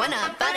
one up.